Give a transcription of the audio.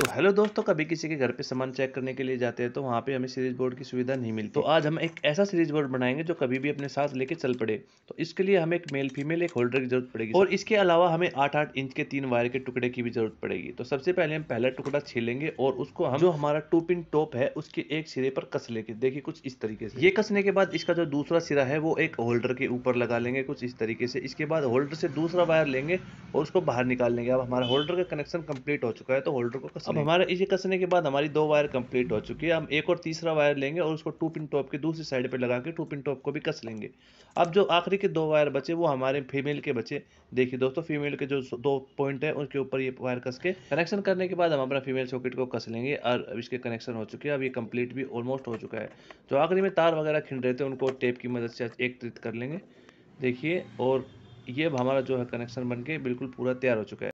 तो हेलो दोस्तों, कभी किसी के घर पे सामान चेक करने के लिए जाते हैं तो वहाँ पे हमें सीरीज़ बोर्ड की सुविधा नहीं मिलती। तो आज हम एक ऐसा सीरीज़ बोर्ड बनाएँगे जो कभी भी अपने साथ लेके चल पड़े। तो इसके लिए हमें एक मेल फीमेल एक होल्डर की ज़रूरत पड़ेगी। और इसके अलावा हमें आठ आठ इंच के तीन वायर के टुकड़े की भी ज़रूरत पड़ेगी। तो सबसे पहले हम पहला टुकड़ा छीलेंगे और उसको हम जो हमारा टू पिन टॉप है, उसके एक सिरे पर कस लेंगे। देखिए कुछ इस तरीके से। ये कसने के बाद इसका जो दूसरा सिरा है, वो एक होल्डर के ऊपर लगा लेंगे कुछ इस तरीके से। इसके बाद होल्डर से दूसरा वायर लेंगे और उसको बाहर निकाल लेंगे। अब हमारा होल्डर का कनेक्शन कंप्लीट हो चुका है तो होल्डर को कस अब हमारा इसे कसने के बाद हमारी दो वायर कंप्लीट हो चुकी है। हम एक और तीसरा वायर लेंगे और उसको टू पिन टॉप की दूसरी साइड पे लगा के टू पिन टॉप को भी कस लेंगे। अब जो आखिरी के दो वायर बचे वो हमारे फीमेल के बचे। देखिए दोस्तों फीमेल के जो दो पॉइंट है उनके ऊपर ये वायर कस के कनेक्शन करने के बाद हम अपना फीमेल सॉकेट को कस लेंगे और इसके कनेक्शन हो चुके हैं। अब ये कंप्लीट भी ऑलमोस्ट हो चुका है। जो आखिरी में तार वगैरह खिंड रहे थे उनको टेप की मदद से एक कर लेंगे। देखिए और ये हमारा जो है कनेक्शन बन के बिल्कुल पूरा तैयार हो चुका है।